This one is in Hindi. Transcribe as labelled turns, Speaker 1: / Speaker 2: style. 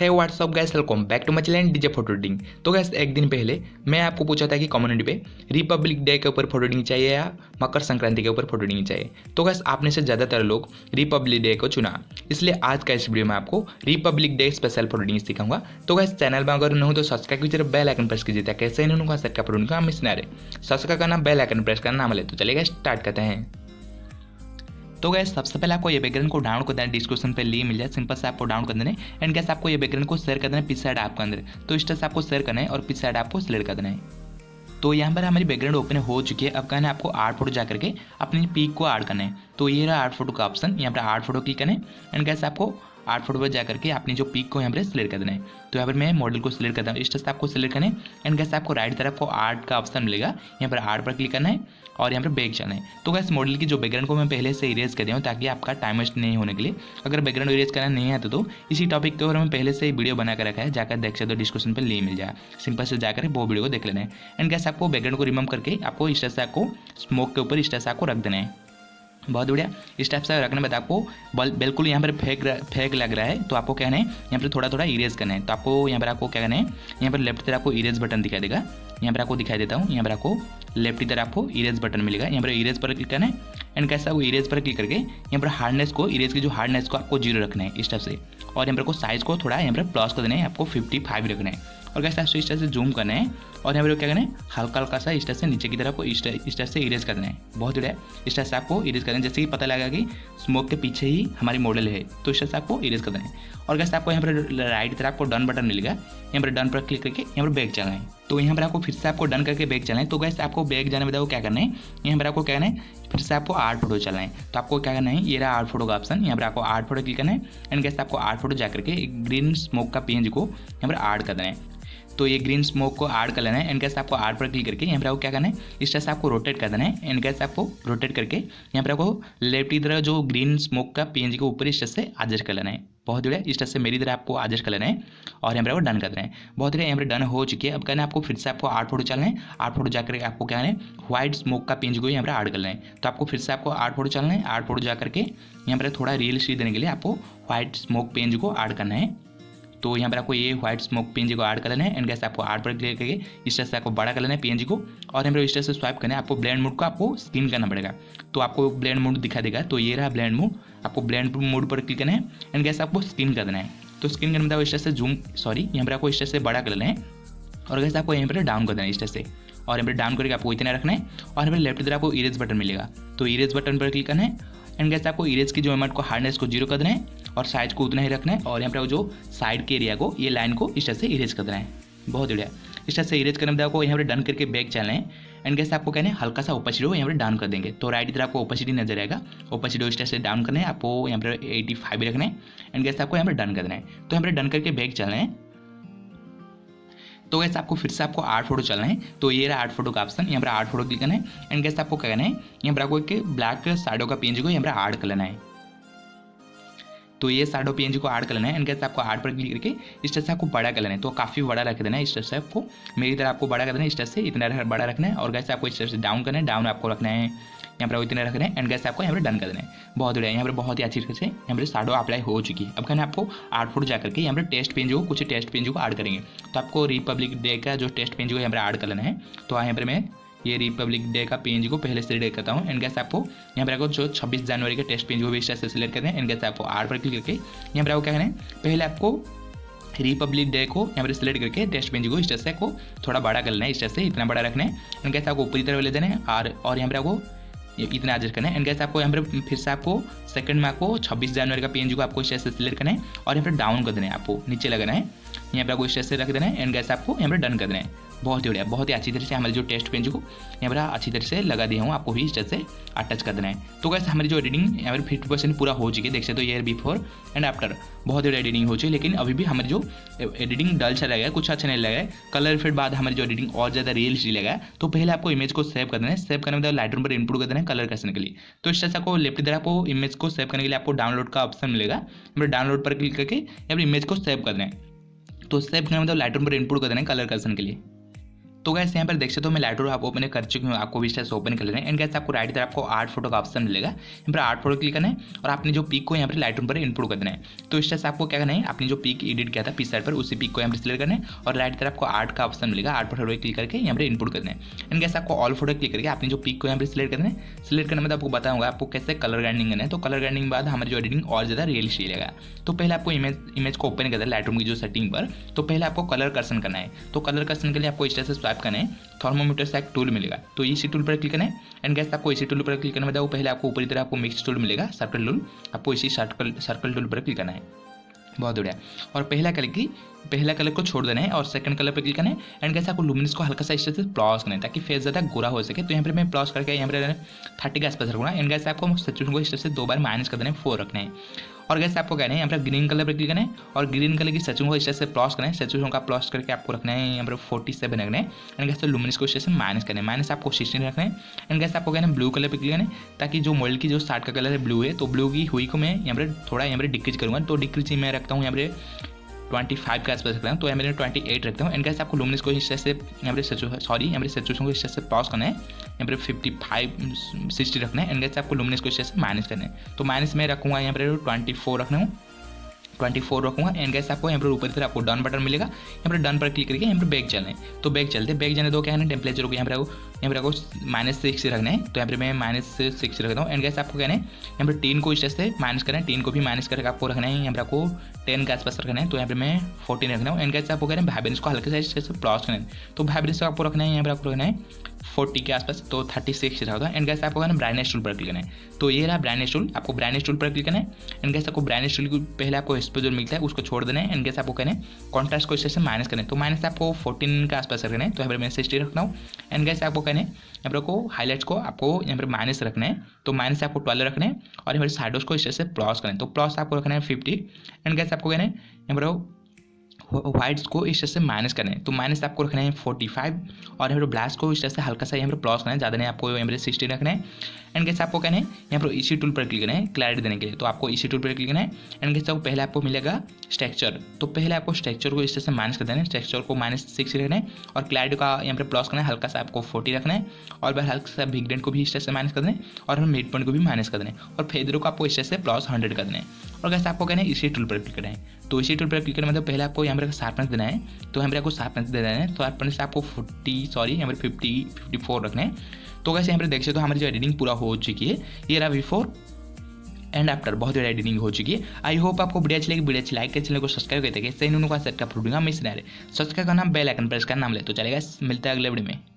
Speaker 1: है what's up guys welcome back to my channel DJ photo editing तो गैस एक दिन पहले मैं आपको पूछा था कि कम्युनिटी पे रिपब्लिक डे के ऊपर फ़ोटो एडिटिंग चाहिए या मकर संक्रांति के ऊपर फ़ोटो एडिटिंग चाहिए? तो गैस आपने से ज़्यादातर लोग रिपब्लिक डे को चुना। इसलिए आज का इस वीडियो में आपको republic day special photo editing सिखाऊँगा तो गैस चैनल में अगर नहीं तो सब्सक्राइब कीजिए बेल आइकन प्रेस कीजिए ताकि कैसे नहीं उनका सर का फ़ोटो उनका मिस ना रहे। सब्सक्राइब करना बेल आइकन प्रेस करना ले तो चलेगा स्टार्ट करते हैं। तो गैस सबसे पहले आपको ये बैकग्राउंड को डाउन कर देना डिस्क्रिप्शन पे लिंक मिल जाए सिंपल से आपको डाउन कर देने एंड गैस आपको ये बैकग्राउंड को शेयर कर देना है साइड आपके अंदर। तो इस तरह से आपको शेयर करना है और पिछ साइड आपको सिलेक्ट कर देना है। तो यहाँ पर हमारी बैकग्राउंड ओपन हो चुकी है, अब कहना है आपको आर्ट फ़ोटो जा करके अपनी पीक को ऐड करना है। तो ये रहा आर्ट फ़ोटो का ऑप्शन यहाँ पर आर्ट फ़ोटो क्लिक करें एंड गैस आपको आर्ट फ़ोटो पर जा करके अपनी जो पीक को यहाँ पर सिलेक्ट कर देना है। तो यहाँ पर मैं मॉडल को सिलेक्ट करता हूँ। इस से आपको सिलेक्ट करना है। एंड गैस आपको राइट तरफ़ को आर्ट का ऑप्शन मिलेगा। यहाँ पर आर्ट पर क्लिक करना है और यहाँ पर बैक जाना है। तो गैस मॉडल की जो बैकग्राउंड को मैं पहले से इरेज कर दिया हूँ ताकि आपका टाइम वेस्ट नहीं होने के लिए। अगर बैकग्राउंड इरेज करना नहीं आता तो इसी टॉपिक के ऊपर मैं पहले से वीडियो बना कर रखा है, जाकर देख सकते हो डिस्क्रिप्शन पर लिंक मिल जाए सिंपल से जाकर वो वीडियो को देख लेना है। एंड गैस आपको बैकग्राउंड को रिमूव करके आपको इस से आपको स्मोक के ऊपर इस से आपको रख देना है। बहुत बढ़िया इस टाइप से रखने बाद आपको बिल्कुल यहाँ पर फेक फेक लग रहा है तो आपको क्या है यहाँ पर थोड़ा थोड़ा इरेज करना है तो आपको यहाँ पर आपको क्या करना है यहाँ पर लेफ़्ट तरफ़ आपको इरेज बटन दिखाई देगा यहाँ पर आपको दिखाई देता हूँ यहाँ पर आपको लेफ़्ट की तरफ़ आपको इरेज बटन मिलेगा यहाँ पर इरेज पर क्लिक करना है एंड कैसे आपको इरेज पर क्लिक करके यहाँ पर हार्डनेस को इरेज की जो हार्डनेस को आपको ज़ीरो रखना है इस टाइप से और यहाँ पर आपको साइज़ को थोड़ा यहाँ पर प्लस कर देना है आपको फिफ्टी फाइव रखना है और कैसे आपको इस तरह से जूम करना है और यहाँ पर क्या करना है? हल्का हल्का सा इस तरह से नीचे की तरफ़ को इस तरह से इरेज करना है। बहुत बढ़िया। इस तरह से आपको इरेज करना है। जैसे कि पता लगा कि स्मोक के पीछे ही हमारी मॉडल है तो इस तरह से आपको इरेज करना है। और कैसे आपको यहाँ पर राइट तरफ़ आपको डन बटन मिलेगा यहाँ पर डन पर क्लिक करके यहाँ पर बैग चलना है। तो यहाँ पर आपको फिर से आपको डन करके बैग चलना है। तो गैस आपको बैग जाने बताओ क्या करना है? यहाँ पर आपको क्या करना है? फिर से आपको आर्ट फ़ोटो चलना है। तो आपको क्या करना है? ये रहा आर्ट फ़ोटो का ऑप्शन यहाँ पर आपको आर्ट फ़ोटो क्लिक करना है। एंड गैस आपको आर्ट फ़ोटो जा करके ग्रीन स्मोक का पेंज को यहाँ पर ऐड कर देना है। तो ये ग्रीन स्मोक को ऐड कर लेना है। एंड कैसे आपको आर्ट पर क्लिक करके यहाँ पर आपको क्या करना है? इस तरह से आपको रोटेट कर देना है। एंड कैसे आपको रोटेट करके यहाँ पर आपको लेफ़्ट तरह जो ग्रीन स्मोक का पेज के ऊपर इस तरह से एडजस्ट कर लेना है। बहुत बढ़िया। इस तरह से मेरी तरह आपको एडजस्ट कर लेना है और यहाँ पर आपको डन कर देना है। बहुत बढ़िया। यहाँ पर डन हो चुकी है। अब कहना है? आपको फिर से आपको आठ फ़ोटो चलना है। आठ फ़ोटो जाकर आपको क्या है? व्हाइट स्मोक का पेज को यहाँ पर ऐड कर लेना है। तो आपको फिर से आपको आठ फ़ोटो चलना है। आठ फ़ोटो जा करके यहाँ पर थोड़ा रियल स्ट्री देने के लिए आपको व्हाइट स्मोक पेंज को ऐड करना है। तो यहाँ पर आपको ये व्हाइट स्मोक पीएनजी को ऐड कर लेना है एंड गैस आपको आर्ट पर क्लिक करके इस तरह से आपको बड़ा कर लेना है पीएनजी को और यहाँ पर इस तरह से स्वाइप करना है, आपको ब्लैंड मूड को आपको स्किन करना पड़ेगा। तो आपको ब्लैंड मूड दिखा देगा तो ये रहा ब्लैंड मूड आपको ब्लैंड मूड पर क्लिक करना है एंड गैस आपको स्किन कर देना है। तो स्किन करने में इस तरह से जूम सॉरी यहाँ पर आपको इस तरह से बड़ा कर लेना है और गैस आपको यहाँ पर डाउन कर देना है इस तरह से और यहाँ पर डाउन करके आपको इतना रखना है और यहाँ पर लेफ़्ट तरफ़ आपको इरेज बटन मिलेगा। तो इरेज बटन पर क्लिक करना है एंड गैस आपको इरेज की जो अमाउंट को हार्डनेस को ज़ीरो कर देना है और साइज़ को उतना ही रखना है और यहाँ पर जो साइड के एरिया को, ये लाइन को इस तरह से इरेज कर देना है। बहुत बढ़िया। इस तरह से इरेज करने में आपको यहाँ पर डन करके बैक चलना है। एंड कैसे आपको कहना है हल्का सा ओपसिटी यहाँ पर डाउन कर देंगे। तो राइट तरह आपको ओपसिटी नज़र आएगा। ओपसिटी इस तरह से डाउन करना है, आपको यहाँ पर एटी फाइव रखना है। एंड कैसे आपको यहाँ पर डन करना है। तो यहाँ पर डन करके बैक चलना है। तो वैसे आपको फिर से आपको आठ फ़ोटो चलना है। तो ये रहा आर्ट फ़ोटो का ऑप्शन यहाँ पर आर्ट फ़ोटो क्लिक करना है। एंड कैसे आपको कहना है? यहाँ पर आपको एक ब्लैक साइडो का पेज को यहाँ पर ऐड कर लेना है। तो ये साइडो पेज को ऐड कर लेना है। एंड कैसे आपको आर्ट पर क्लिक करके इस तरह से आपको बड़ा कर लेना है। तो काफ़ी बड़ा रख देना है इस तरह से आपको। मेरी तरह आपको बड़ा कर देना है, इस तरह से इतना बड़ा रखना है। और कैसे आपको इस तरह से डाउन करना है। डाउन आपको रखना है। यहाँ पर इतने रख रहे हैं एंड गैस आपको यहाँ पर डन कर देना है बहुत बढ़िया यहाँ पर बहुत ही अच्छी तरीके से यहाँ पर साडो अप्लाई हो चुकी है अब कहना आपको आर्ट फुट जाकर के यहाँ पर टेस्ट पेज को कुछ टेस्ट पेज को ऐड करेंगे तो आपको रिपब्लिक डे का जो टेस्ट पेज को यहाँ पर ऐड कर लेना है तो यहाँ पर मैं ये रिपब्लिक डे का पेज को पहले से रेड करता हूँ एंड गैस आपको यहाँ पर आपको जो 26 जनवरी के टेस्ट पेज को भी इस तरह से सिलेक्ट करते हैं एंड गैस आपको आर पर क्लिक करके यहाँ पर आपको क्या करें पहले आपको रिपब्लिक डे को यहाँ पर सिलेक्ट करके टेस्ट पेंज को इस तरह से को थोड़ा बड़ा कर लेना है इस तरह से इतना बड़ा रखना है एंड गैस आपको ऊपरी तरफ़ ले देना है और यहाँ पर आपको इतना एडजस्ट करना है। एंड गैस आपको यहाँ पर फिर से आपको सेकंड में आपको 26 जनवरी का पीएनजी को आपको स्टेस से सिलेक्ट करना है और यहाँ पर डाउन कर देना है आपको, नीचे लगाना है। यहाँ पर आपको स्टेस से रख देना है। एंड कैसे आपको यहाँ पर डन कर देना है। बहुत ही बढ़िया, बहुत ही अच्छी तरह से हमारे जो टेस्ट पेज को यहाँ पर अच्छी तरह से लगा दिया हूँ, आपको भी इस तरह से अटैच कर देना है। तो कैसे हमारी जो एडिटिंग यहाँ पर फिफ्टी परसेंट पूरा हो चुकी है, देख सकते हो ईयर बिफोर एंड आफ्टर बहुत ही एडिटिंग हो चुकी है, लेकिन अभी भी हमारी जो एडिटिंग डल सा लगा है, कुछ अच्छा नहीं लगा है। कलर फिर बाद हमारी जो एडिटिंग और ज़्यादा रियलिस्टिक लगा है तो पहले आपको इमेज को सेव कर देना है। सेव करने में लाइट रूम पर इनपुट कर देना है कलर करने के लिए तो इस तरह से आपको लेफ़्ट तरह आपको इमेज को सेव करने के लिए आपको डाउनलोड का ऑप्शन मिलेगा। डाउनलोड पर क्लिक करके यहाँ पर इमेज को सेव कर देना है। तो सेव करने में लाइट रूम पर इनपुट कर देना है कलर करने के लिए तो गैस यहाँ पर देख सकते हो मैं लाइटर आप ओपन कर चुकी हूँ, आपको विस्टा से ओपन कर लेना है। एंड गैस आपको राइट तरफ़ आपको आर्ट फ़ोटो का ऑप्शन मिलेगा। यहाँ पर आर्ट फ़ोटो क्लिक करना है और आपने जो पिक को यहाँ पर लाइटर पर इनपुट कर देना है। तो इस तरह से आपको क्या करना है, आपने जो पिक एडिट किया था पी साइड पर, उसी पिक को यहाँ पर सिलेक्ट करना है और राइट तरफ़ आपको आर्ट का ऑप्शन मिलेगा। आर्ट फ़ोटो क्लिक करके यहाँ पर इनपुट करना है। एंड गैस आपको ऑल फ़ोटो क्लिक करके आपने जो पिक को यहाँ पर सिलेक्ट करना है सिलेक्ट करने में आपको बताऊँगा आपको कैसे कलर ग्राइंडिंग करना है। तो कलर ग्राइंडिंग बाद हमारी जो एडिटिंग और ज़्यादा रियलिस्टिक लगेगा तो पहले आपको इमेज इमेज को ओपन करना है लाइट की जो सेटिंग पर। तो पहले आपको कलर कर्सन करना है। तो कलर कर्सन के लिए आपको इस तरह से स्वाइप करना है थर्मोमीटर से एक टूल मिलेगा। तो इसी टूल पर क्लिक करना है एंड गैस आपको इसी टूल पर क्लिक करना बताओ पहले आपको ऊपरी तरह आपको मिक्स टूल मिलेगा सर्कल टूल आपको इसी सर्कल सर्कल टूल पर क्लिक करना है। बहुत बढ़िया। और पहला कल की पहला कलर को छोड़ देना है और सेकंड कलर पर क्लिक करना है। एंड कैसे आपको लुमिनस को हल्का सा इस तरह से प्लॉस करना है ताकि फेस ज़्यादा गोरा हो सके। तो यहाँ पर मैं प्लॉस करके यहाँ पर थर्टी के आसपास रखूँगा एंड कैसे आपको सचुन को इस तरह से दो बार माइनस कर देना है फोर रखना है। और गैस आपको कहना है, यहाँ पर ग्रीन कलर पर क्लिक करना है। और ग्रीन कलर की सचुन को इस तरह से प्लॉस करना है। सचुन का प्लॉस करके आपको रखना है, यहाँ पर फोर्टी सेवन रखना है। एंड गैस लुमिनस को इस तरह से माइनस करना है। माइनस आपको सिक्सटीन रखना है। एंड गैस आपको कहना है ब्लू कलर पर क्लिक करना है। ताकि जो मॉडल की जो स्टार्ट का कलर है ब्लू है तो ब्लू की हुई को मैं यहाँ पर थोड़ा यहाँ पर डिक्रीज करूँगा। तो डिक्रीज मैं रखता हूँ यहाँ पर ट्वेंटी फाइव के आसपास रखता हूँ तो यहाँ मैंने ट्वेंटी एट रखता हूँ। एंड कैसे आपको लुमिनस को इस तरह से, यहाँ पर सॉरी यहाँ पर सेचुएशन को इस तरह से पॉज करना है। यहाँ पर फिफ्टी फाइव सिक्सटी रखना है। एंड कैसे आपको लुमिनस को इस तरह से माइनस करना है। तो माइनस में रखूँगा, यहाँ पर ट्वेंटी फोर रखना हूँ। ट्वेंटी फोर रखूँगा। एंड गैस आपको यहाँ पर ऊपर तरफ़ आपको डन बटन मिलेगा। यहाँ पर डन पर क्लिक करके यहाँ पर बैक चलना तो बैक चलते बैक जाने दो, क्या है टेम्परेचर को यहाँ पर यहाँ पर आपको माइनस सिक्स रखना है। तो यहाँ पर मैं माइनस सिक्स रखता हूँ। एंड गैस आपको कहना है? यहाँ पर टेन को इस तरह से माइनस करना है। टेन को भी माइनस करके आपको रखना है। यहाँ पर आपको टेन के आसपास रखना है। तो यहाँ पर मैं फोर्टीन रखना हूँ। एंड गैस आपको कह रहे हैं? भाईबेंस को हल्के से इस तरह से प्लॉस करना है। तो भाईबेंस को आपको रखना है। यहाँ पर आपको रखना है फोर्टी के आसपास। तो थर्टी सिक्स रहा होगा। एंड गैस आपको ना ब्राइनेस टूल पर क्लिक करना है। तो ये रहा ब्राइनेस टूल आपको ब्राइनेस टूल पर क्लिक करना है। एंड गैस आपको ब्राइनेस टूल पहले आपको एक्सपोजर मिलता है, उसको छोड़ देना है। एंड गैस आपको कहना है? कॉन्ट्रास्ट को इससे माइनस करना है। तो माइनस आपको फोर्टीन के आसपास रखना है। तो यहाँ पर मैं सिक्सटी रखना हूँ। एंड गैस आपको कहना है यहाँ पर को हाईलाइट्स को आपको यहाँ पर माइनस रखना है तो माइनस आपको ट्वेल्व रखना है, और यहाँ पर साइडोज को इस तरह से प्लॉस करना है तो प्लॉस आपको रखना है फिफ्टी एंड गैस आपको कहना है, यहाँ पर व्हाइट्स को इस तरह से माइनस करना है। तो माइनस आपको रखना है फोर्टी फाइव और यहाँ पर ब्लैक को इस तरह से हल्का सा यहाँ पर प्लस करना है। ज़्यादा नहीं, आपको यहाँ पर सिक्सटी रखना है। एंड कैसे आपको कहना है, यहाँ पर इसी टूल पर क्लिक करना है क्लैरिटी देने के लिए। तो आपको इसी टूल पर क्लिक करना है। एंड कैसे पहले आपको मिलेगा स्ट्रक्चर तो पहले आपको स्ट्रक्चर को इस तरह से माइनस कर देना है। स्ट्रक्चर को माइनस सिक्स रखना है और क्लैरिटी का यहाँ पर प्लस करना है। हल्का सा आपको फोर्टी रखना है और फिर हल्का सा बिग डेंट को भी इस तरह से माइनस कर देना है और मिड पॉइंट को भी माइनस कर देना है। और फेदरों को आपको इस तरह से प्लस हंड्रेड कर देना है। और कैसे आपको कहना है, इसी टूल पर क्लिक करना है। तो इसी टूल पर क्लिक करने मतलब पहले आपको यहाँ पर शार्पनेस देना है तो यहाँ को शार्पनेस दे देना है तो शार्पनेस आपको फोर्टी, सॉरी, हमारे फिफ्टी फिफ्टी फोर रखना है। तो कैसे यहाँ पर देख सकते हो, हमारी जो एडिटिंग पूरा हो चुकी है, ये रहा बिफोर एंड आफ्टर बहुत ज़्यादा एडिटिंग हो चुकी है। आई होप आपको वीडियो अच्छी लगी, वीडियो अच्छी लाइक कर, चैनल को सब्सक्राइब करते हैं सही उन्होंने सेट का फूटूँगा मिस ना रहे। सब्सक्राइब करना बेल आइकन प्रेस का नाम ले तो चलेगा। मिलता है अगले वीडियो में।